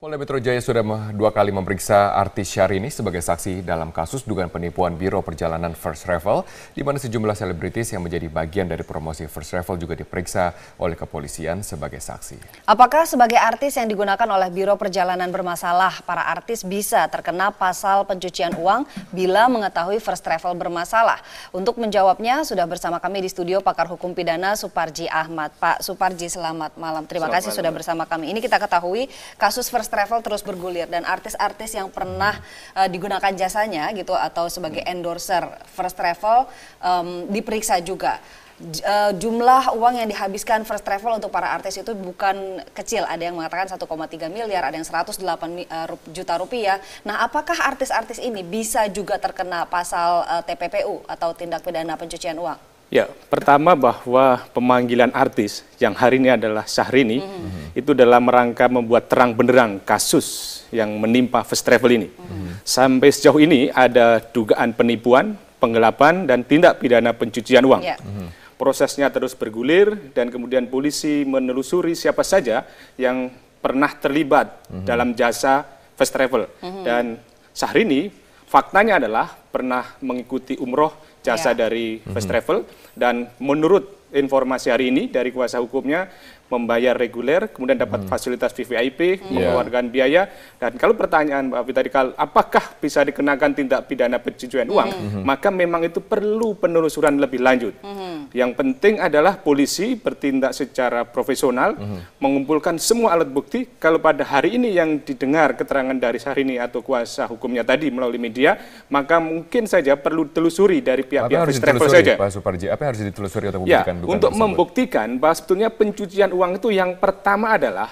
Polda Metro Jaya sudah dua kali memeriksa artis Syahrini sebagai saksi dalam kasus dugaan penipuan Biro Perjalanan First Travel, di mana sejumlah selebritis yang menjadi bagian dari promosi First Travel juga diperiksa oleh kepolisian sebagai saksi. Apakah sebagai artis yang digunakan oleh Biro Perjalanan bermasalah, para artis bisa terkena pasal pencucian uang bila mengetahui First Travel bermasalah? Untuk menjawabnya, sudah bersama kami di studio pakar hukum pidana Suparji Ahmad. Pak Suparji, selamat malam. Terima selamat kasih malam. sudah bersama kami. Ini kita ketahui kasus First travel terus bergulir dan artis-artis yang pernah uh, digunakan jasanya gitu atau sebagai endorser first travel um, diperiksa juga. Uh, jumlah uang yang dihabiskan first travel untuk para artis itu bukan kecil. Ada yang mengatakan 1,3 miliar, ada yang 108 uh, juta rupiah. Nah, apakah artis-artis ini bisa juga terkena pasal uh, TPPU atau tindak pidana pencucian uang? Ya, pertama bahwa pemanggilan artis yang hari ini adalah Syahrini mm -hmm. Itu dalam rangka membuat terang benderang kasus yang menimpa First Travel ini. Mm -hmm. Sampai sejauh ini ada dugaan penipuan, penggelapan dan tindak pidana pencucian uang. Yeah. Mm -hmm. Prosesnya terus bergulir dan kemudian polisi menelusuri siapa saja yang pernah terlibat mm -hmm. dalam jasa First Travel. Mm -hmm. Dan Syahrini faktanya adalah pernah mengikuti umroh jasa yeah. dari First mhm. Travel dan menurut informasi hari ini dari kuasa hukumnya membayar reguler, kemudian dapat hmm. fasilitas VVIP, hmm. mengeluarkan yeah. biaya. Dan kalau pertanyaan Mbak Vita Dikal, apakah bisa dikenakan tindak pidana pencucian uang? Hmm. Maka memang itu perlu penelusuran lebih lanjut. Hmm. Yang penting adalah polisi bertindak secara profesional, hmm. mengumpulkan semua alat bukti. Kalau pada hari ini yang didengar keterangan dari Syahrini atau kuasa hukumnya tadi melalui media, maka mungkin saja perlu telusuri dari pihak-pihak first travel saja. Pak Suparji, apa yang harus ditelusuri atau ya, untuk membuktikan bahwa sebetulnya pencucian uang itu yang pertama adalah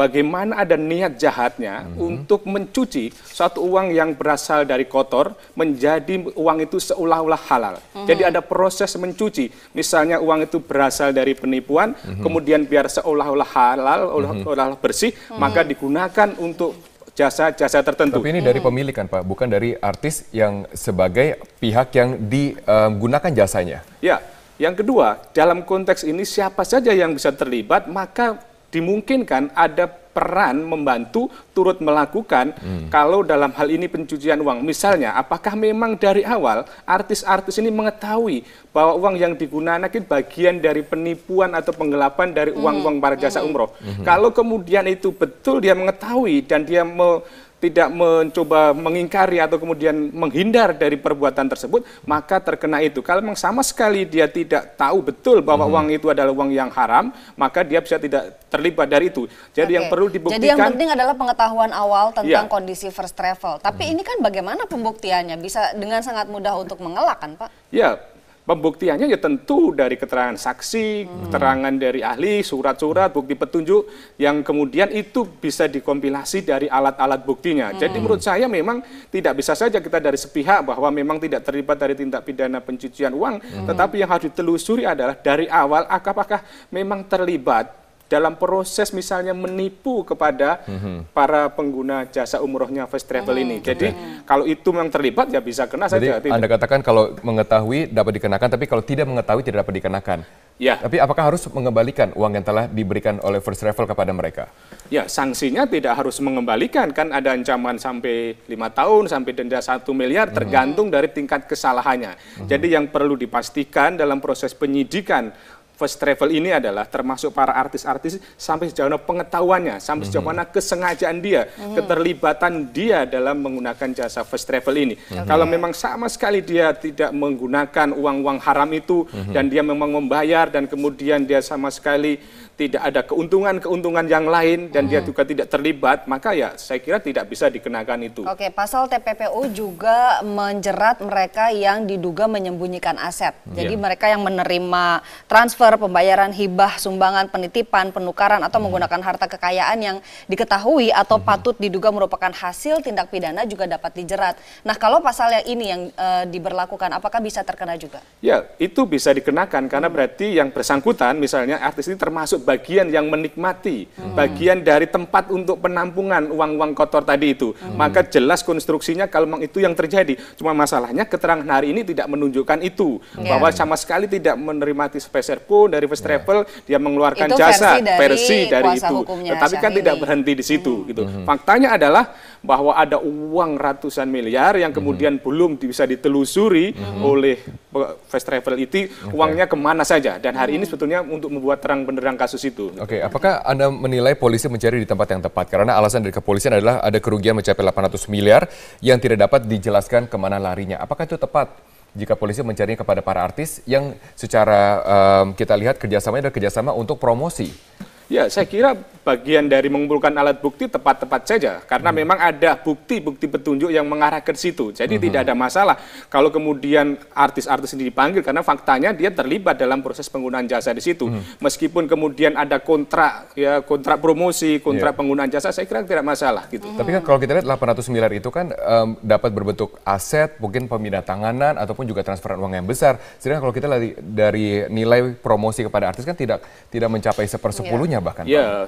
bagaimana ada niat jahatnya mm -hmm. untuk mencuci suatu uang yang berasal dari kotor menjadi uang itu seolah-olah halal. Mm -hmm. Jadi ada proses mencuci. Misalnya uang itu berasal dari penipuan, mm -hmm. kemudian biar seolah-olah halal, mm -hmm. bersih, mm -hmm. maka digunakan untuk jasa-jasa tertentu. Tapi ini dari pemilik kan Pak, bukan dari artis yang sebagai pihak yang digunakan jasanya. Ya, yang kedua, dalam konteks ini siapa saja yang bisa terlibat, maka dimungkinkan ada peran membantu turut melakukan hmm. kalau dalam hal ini pencucian uang. Misalnya, apakah memang dari awal artis-artis ini mengetahui bahwa uang yang digunakan itu bagian dari penipuan atau penggelapan dari hmm. uang-uang para jasa hmm. umroh. Hmm. Kalau kemudian itu betul dia mengetahui dan dia me tidak mencoba mengingkari atau kemudian menghindar dari perbuatan tersebut, maka terkena itu. Kalau memang sama sekali dia tidak tahu betul bahwa hmm. uang itu adalah uang yang haram, maka dia bisa tidak terlibat dari itu. Jadi okay. yang perlu dibuktikan. Jadi yang penting adalah pengetahuan awal tentang ya. kondisi first travel. Tapi hmm. ini kan bagaimana pembuktiannya? Bisa dengan sangat mudah untuk mengelak kan, Pak? Ya, Pembuktiannya ya tentu dari keterangan saksi, hmm. keterangan dari ahli, surat-surat, bukti petunjuk yang kemudian itu bisa dikompilasi dari alat-alat buktinya. Hmm. Jadi menurut saya memang tidak bisa saja kita dari sepihak bahwa memang tidak terlibat dari tindak pidana pencucian uang, hmm. tetapi yang harus ditelusuri adalah dari awal apakah memang terlibat dalam proses misalnya menipu kepada mm-hmm. para pengguna jasa umrohnya first travel mm-hmm. ini. Jadi okay. kalau itu memang terlibat ya bisa kena Jadi saja. Jadi Anda katakan kalau mengetahui dapat dikenakan, tapi kalau tidak mengetahui tidak dapat dikenakan. Ya. Tapi apakah harus mengembalikan uang yang telah diberikan oleh first travel kepada mereka? Ya, sanksinya tidak harus mengembalikan kan ada ancaman sampai lima tahun sampai denda satu miliar mm-hmm. tergantung dari tingkat kesalahannya. Mm-hmm. Jadi yang perlu dipastikan dalam proses penyidikan first travel ini adalah termasuk para artis-artis sampai sejauh mana pengetahuannya, sampai sejauh mhm. mana kesengajaan dia, mm-hmm. keterlibatan dia dalam menggunakan jasa first travel ini. Mm-hmm. Kalau memang sama sekali dia tidak menggunakan uang-uang haram itu mm-hmm. dan dia memang membayar dan kemudian dia sama sekali tidak ada keuntungan-keuntungan yang lain dan hmm. dia juga tidak terlibat, maka ya saya kira tidak bisa dikenakan itu. Oke, pasal TPPU juga menjerat mereka yang diduga menyembunyikan aset. Jadi yeah. mereka yang menerima transfer, pembayaran hibah, sumbangan, penitipan, penukaran atau hmm. menggunakan harta kekayaan yang diketahui atau hmm. patut diduga merupakan hasil tindak pidana juga dapat dijerat. Nah, kalau pasal yang ini yang uh, diberlakukan apakah bisa terkena juga? Ya, itu bisa dikenakan karena hmm. berarti yang bersangkutan misalnya artis ini termasuk bagian yang menikmati, hmm. bagian dari tempat untuk penampungan uang-uang kotor tadi itu. Hmm. Maka jelas konstruksinya kalau memang itu yang terjadi. Cuma masalahnya keterangan hari ini tidak menunjukkan itu. Hmm. Bahwa sama sekali tidak menerima sepeser pun apa pun dari first yeah. travel dia mengeluarkan itu jasa versi dari, versi dari itu. Tetapi kan tidak berhenti di situ hmm. gitu. Hmm. Faktanya adalah bahwa ada uang ratusan miliar yang kemudian hmm. belum bisa ditelusuri hmm. oleh first travel itu okay. uangnya ke mana saja dan hari hmm. ini sebetulnya untuk membuat terang benderang kasus itu. Oke, okay. apakah Anda menilai polisi mencari di tempat yang tepat? Karena alasan dari kepolisian adalah ada kerugian mencapai 800 miliar yang tidak dapat dijelaskan ke mana larinya. Apakah itu tepat? Jika polisi mencari kepada para artis yang secara um, kita lihat kerjasamanya adalah kerjasama untuk promosi. Ya, saya kira bagian dari mengumpulkan alat bukti tepat-tepat saja karena hmm. memang ada bukti-bukti petunjuk yang mengarah ke situ. Jadi hmm. tidak ada masalah kalau kemudian artis-artis ini dipanggil karena faktanya dia terlibat dalam proses penggunaan jasa di situ. Hmm. Meskipun kemudian ada kontrak ya kontrak promosi, kontrak yeah. penggunaan jasa saya kira tidak masalah gitu. Hmm. Tapi kan kalau kita lihat 800 miliar itu kan um, dapat berbentuk aset, mungkin pemindah tanganan ataupun juga transferan uang yang besar. Sedangkan kalau kita lihat dari nilai promosi kepada artis kan tidak tidak mencapai sepersepuluhnya yeah bahkan. Ya,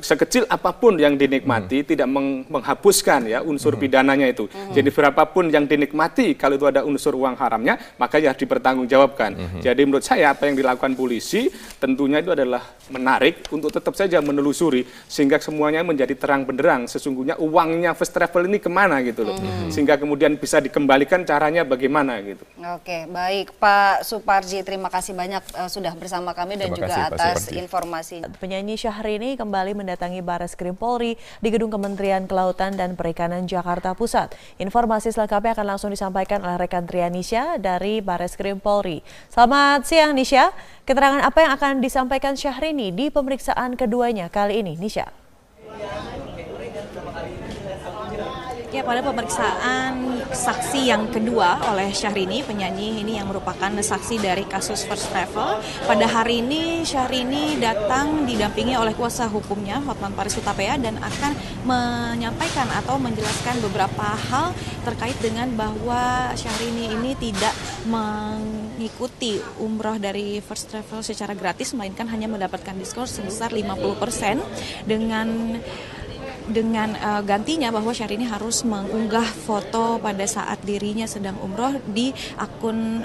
sekecil apa pun yang dinikmati hmm. tidak meng menghapuskan ya unsur hmm. pidananya itu. Hmm. Jadi berapapun yang dinikmati kalau itu ada unsur uang haramnya, maka ya dipertanggungjawabkan. Hmm. Jadi menurut saya apa yang dilakukan polisi tentunya itu adalah menarik untuk tetap saja menelusuri sehingga semuanya menjadi terang benderang sesungguhnya uangnya first travel ini ke mana gitu loh. Hmm. Sehingga kemudian bisa dikembalikan caranya bagaimana gitu. Oke, baik Pak Suparji, terima kasih banyak uh, sudah bersama kami dan terima juga kasih, atas informasi. Penyanyi Syahrini kembali mendatangi Bares Krim Polri di Gedung Kementerian Kelautan dan Perikanan Jakarta Pusat. Informasi selengkapnya akan langsung disampaikan oleh rekan Trianisha dari Bares Krim Polri. Selamat siang Nisha, keterangan apa yang akan disampaikan Syahrini di pemeriksaan keduanya kali ini Nisha? Ya, pada pemeriksaan saksi yang kedua oleh Syahrini, penyanyi ini yang merupakan saksi dari kasus First Travel. Pada hari ini Syahrini datang didampingi oleh kuasa hukumnya Hotman Paris Utapea dan akan menyampaikan atau menjelaskan beberapa hal terkait dengan bahwa Syahrini ini tidak mengikuti umroh dari First Travel secara gratis melainkan hanya mendapatkan diskon sebesar 50% dengan dengan uh, gantinya bahwa Syahrini harus mengunggah foto pada saat dirinya sedang umroh di akun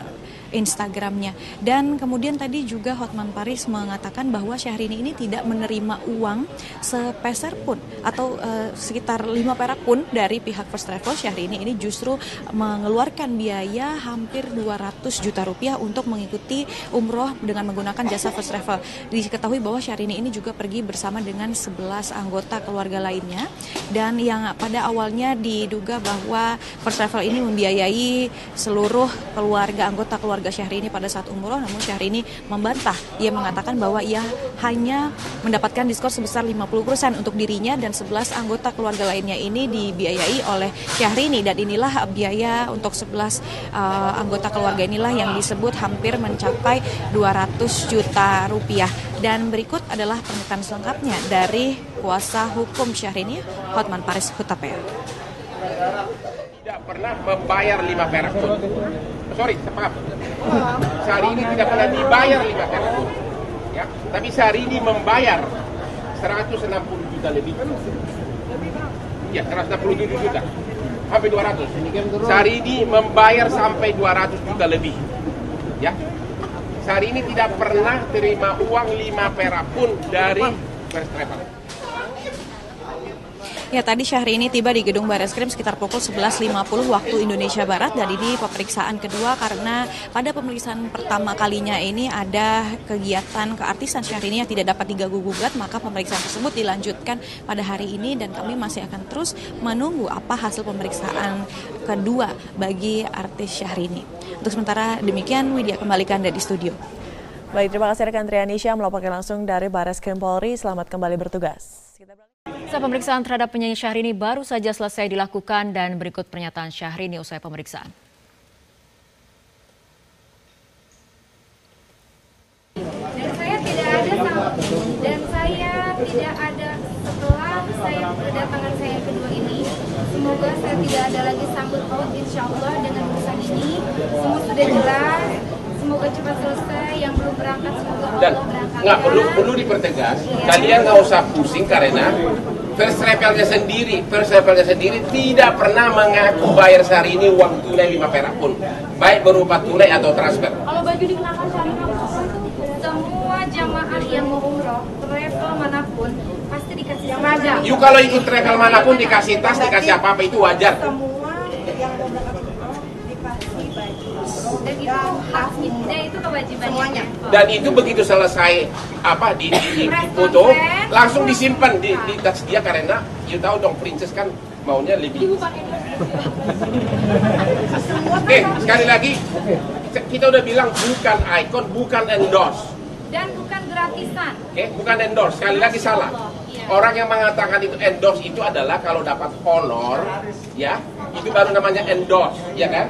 Instagramnya. Dan kemudian tadi juga Hotman Paris mengatakan bahwa Syahrini ini tidak menerima uang sepeser pun atau uh, sekitar 5 perak pun dari pihak First Travel. Syahrini ini justru mengeluarkan biaya hampir 200 juta rupiah untuk mengikuti umroh dengan menggunakan jasa First Travel. Diketahui bahwa Syahrini ini juga pergi bersama dengan 11 anggota keluarga lainnya dan yang pada awalnya diduga bahwa First Travel ini membiayai seluruh keluarga anggota keluarga keluarga Syahrini pada saat umroh, namun Syahrini membantah. Ia mengatakan bahwa ia hanya mendapatkan diskon sebesar 50% untuk dirinya dan 11 anggota keluarga lainnya ini dibiayai oleh Syahrini dan inilah biaya untuk 11 uh, eh, anggota keluarga inilah yang disebut hampir mencapai 200 juta rupiah. Dan berikut adalah pernyataan selengkapnya dari kuasa hukum Syahrini, Hotman Paris Hutapea tidak pernah membayar lima perak pun. Sorry, maaf. Sehari ini tidak pernah dibayar lima pun. Ya, tapi sehari ini membayar 160 juta lebih. Ya, 167 juta. Sampai 200. Sehari ini membayar sampai 200 juta lebih. Ya. Sehari ini tidak pernah terima uang 5 perak pun dari First Travel. Ya tadi Syahrini tiba di gedung Barreskrim sekitar pukul 11.50 waktu Indonesia Barat dan ini pemeriksaan kedua karena pada pemeriksaan pertama kalinya ini ada kegiatan keartisan Syahrini yang tidak dapat diganggu gugat maka pemeriksaan tersebut dilanjutkan pada hari ini dan kami masih akan terus menunggu apa hasil pemeriksaan kedua bagi artis Syahrini. Untuk sementara demikian Widya kembalikan dari studio. Baik, terima kasih rekan Trianisha melaporkan langsung dari Bares Krim Polri. Selamat kembali bertugas. Kita pemeriksaan terhadap penyanyi Syahrini baru saja selesai dilakukan dan berikut pernyataan Syahrini usai pemeriksaan. Dan saya tidak ada dan saya tidak ada setelah saya kedatangan saya yang kedua ini. Semoga saya tidak ada lagi sambut paut insya Allah dengan urusan ini. Semua sudah jelas semoga cepat selesai yang belum berangkat semoga dan nggak perlu perlu dipertegas. Iya. kalian nggak usah pusing karena first travelnya sendiri first travelnya sendiri tidak pernah mengaku bayar sehari ini uang tunai lima perak pun. Baik berupa tunai atau transfer. Kalau baju dikenakan sehari semua jamaah yang mau umroh travel mana pun pasti dikasih Wajar. you kalau ikut travel mana pun dikasih tas dikasih apa apa itu wajar. semua Semuanya. Dan itu begitu selesai apa di, di, di foto, langsung disimpan di, di tas dia karena you tahu dong princess kan maunya lebih. Oke, sekali lagi kita udah bilang bukan icon, bukan endorse. Dan bukan gratisan. Oke, bukan endorse. Sekali lagi salah. Orang yang mengatakan itu endorse itu adalah kalau dapat honor, ya, itu baru namanya endorse, ya kan?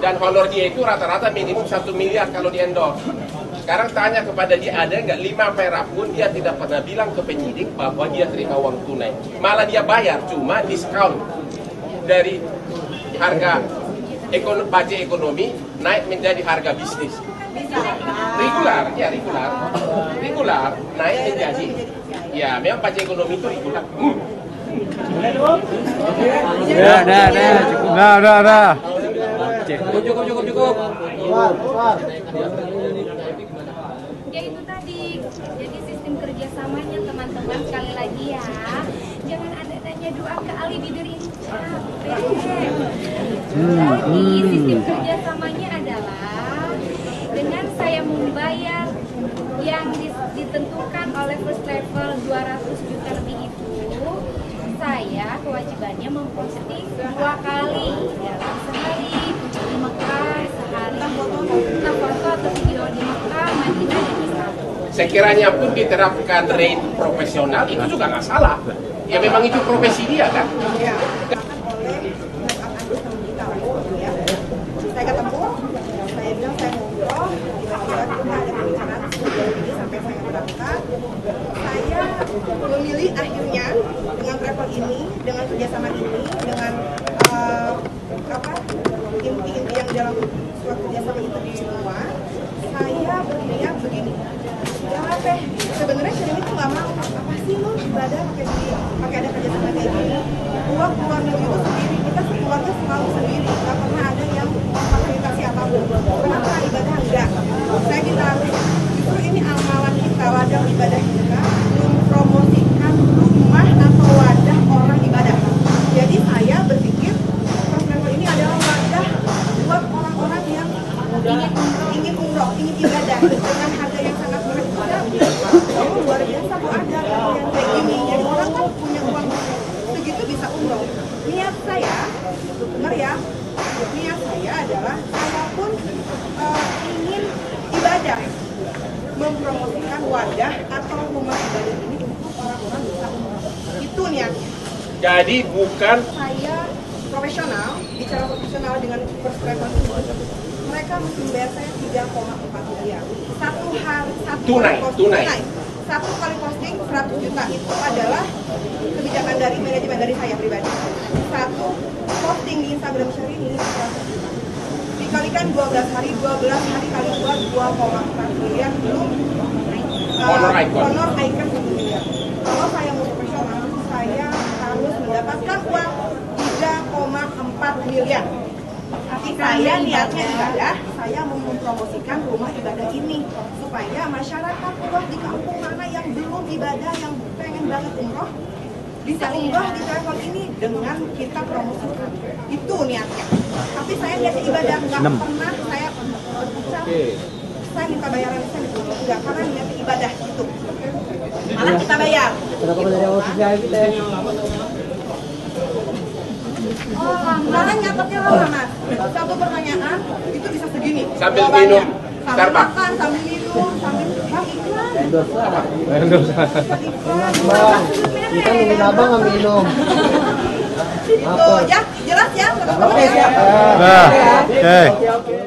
Dan honor dia itu rata-rata minimum satu miliar kalau di endorse. Sekarang tanya kepada dia ada nggak lima perak pun dia tidak pernah bilang ke penyidik bahwa dia terima uang tunai. Malah dia bayar cuma diskon dari harga ekonomi, budget ekonomi naik menjadi harga bisnis. Regular, ya regular. Regular naik menjadi ya memang pajak ekonomi itu regular. Hmm. Dah, dah, dah. Dah, dah, dah. Cukup, cukup, cukup. Ya itu tadi. Jadi sistem kerjasamanya teman-teman sekali lagi ya. Jangan ada tanya doa ke Ali Bidir ini capek. Jadi sistem kerjasamanya adalah dengan saya membayar yang ditentukan oleh first travel 200 juta lebih saya kewajibannya memposting dua kali dalam sehari di Mekah sehari nah foto atau video di Mekah, Madinah dan Istanbul Sekiranya pun diterapkan rate profesional itu juga nggak salah. Ya memang itu profesi dia kan. ya akan oleh akan teman kita ya saya ketemu saya bilang saya mau umroh kira-kira kita ada pembicaraan sejauh ini sampai saya berangkat saya memilih akhirnya dengan travel ini dengan kerjasama ini dengan eh, apa inti-inti yang dalam suatu kerjasama itu di semua saya berniat begini. Jangan teh sebenarnya saya itu nggak mau apa sih lu ibadah pakai di pakai ada kerjasama kayak gini. Uang keluar negeri itu sendiri kita sekeluarga selalu sendiri nggak pernah ada yang fasilitasi apa pun. Kenapa ibadah enggak saya bilang justru ini amalan kita wadah ibadah kita mempromosikan rumah atau wadah orang ibadah jadi saya berpikir first travel ini adalah wadah buat orang-orang yang ingin ingin umroh, ingin ibadah dengan harga yang sangat murah itu ada oh luar biasa kok ada yang kayak gini jadi orang kan punya uang segitu bisa umroh niat saya benar ya niat saya adalah saya pun eh, ingin ibadah mempromosikan wadah atau rumah ibadah ini untuk orang-orang bisa umroh itu niatnya Jadi bukan saya profesional bicara profesional dengan ini mereka mesti bayar saya 3,4 miliar. Satu hari satu Tunai, kali posting, tunai. satu kali posting 100 juta. Itu adalah kebijakan dari manajemen dari saya pribadi. Satu posting di Instagram share ini 100 juta. Dikalikan 12 hari 12 hari kali 2 2,4 miliar. Belum Honor icon. honor icon 1 miliar. Kalau saya mau profesional saya harus mendapatkan uang 3,4 miliar tapi saya niatnya ibadah, saya mau mempromosikan rumah ibadah ini supaya masyarakat umroh di kampung mana yang belum ibadah, yang pengen banget umroh bisa umroh di travel ini dengan kita promosikan. Itu niatnya. Tapi saya niatnya ibadah, nggak pernah saya berucap saya minta bayaran saya. Enggak, karena niatnya ibadah gitu. Malah kita bayar. Oh, lama. nyatetnya lama, Mas. Satu pertanyaan itu bisa segini. Sambil Jawabannya. minum Sambil Starbucks. makan, sambil minum, sambil Bang, iklan. Bang, kita minum abang nggak minum. Itu ya, jelas ya. Oke siap. Dah. Oke.